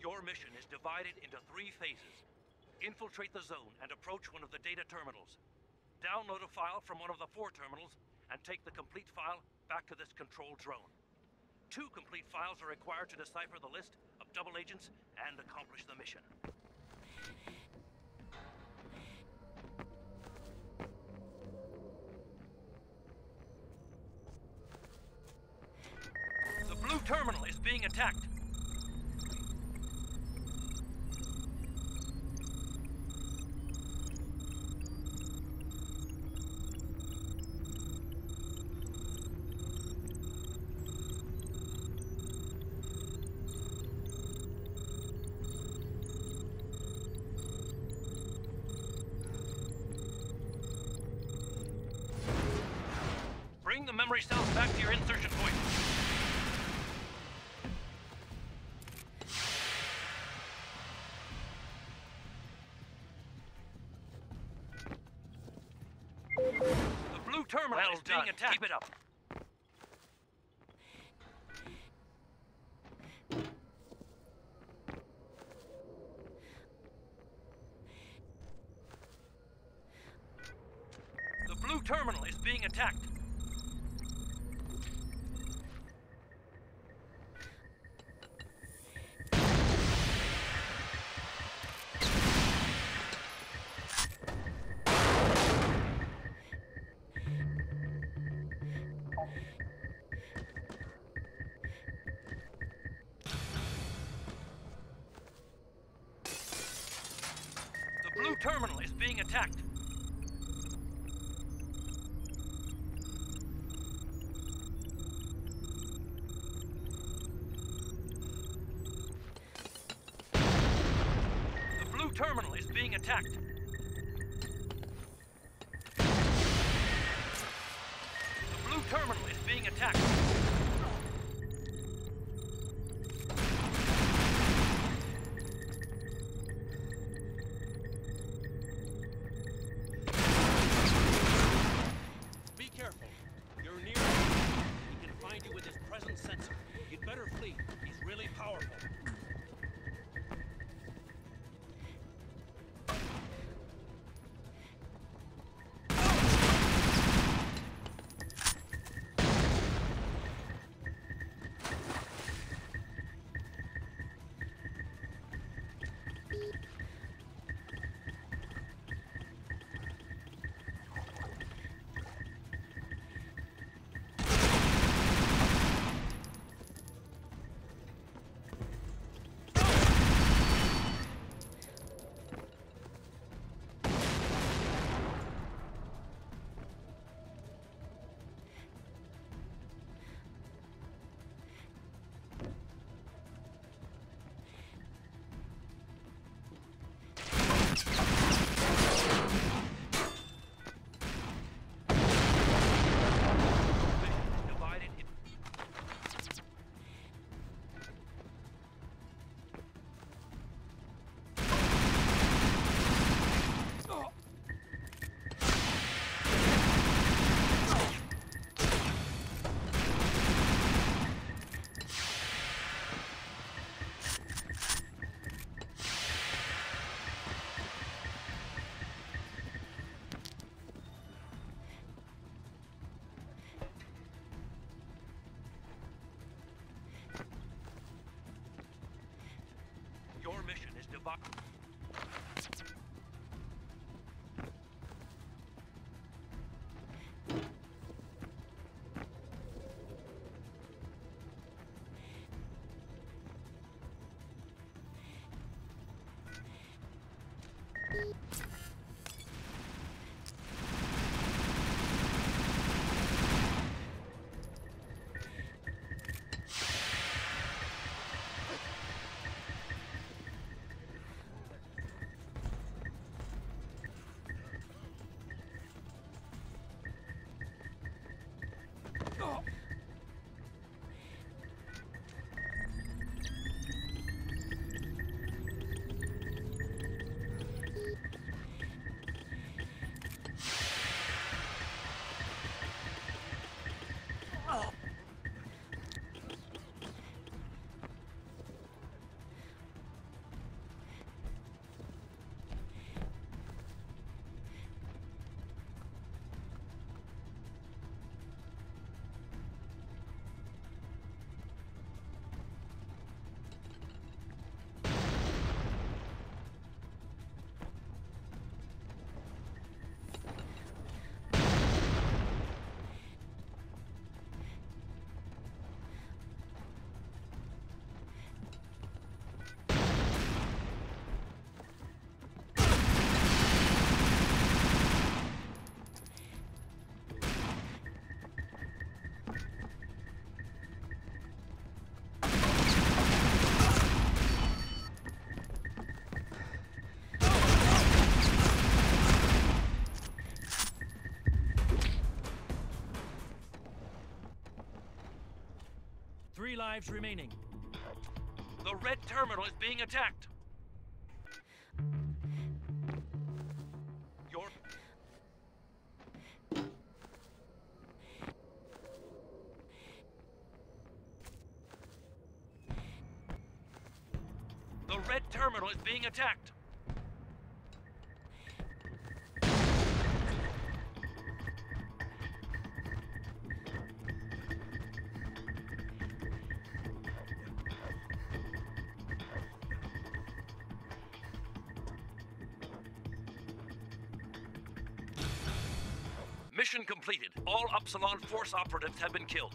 Your mission is divided into three phases. Infiltrate the zone and approach one of the data terminals. Download a file from one of the four terminals and take the complete file back to this control drone. Two complete files are required to decipher the list of double agents and accomplish the mission. Terminal is being attacked. Bring the memory cells back to your insertion point. Well is being attacked. Keep it up. The blue terminal is being attacked. Terminal is being attacked. The blue terminal is being attacked. The blue terminal is being attacked. Mission lives remaining. The red terminal is being attacked. Your The red terminal is being attacked. Mission completed. All Upsilon Force operatives have been killed.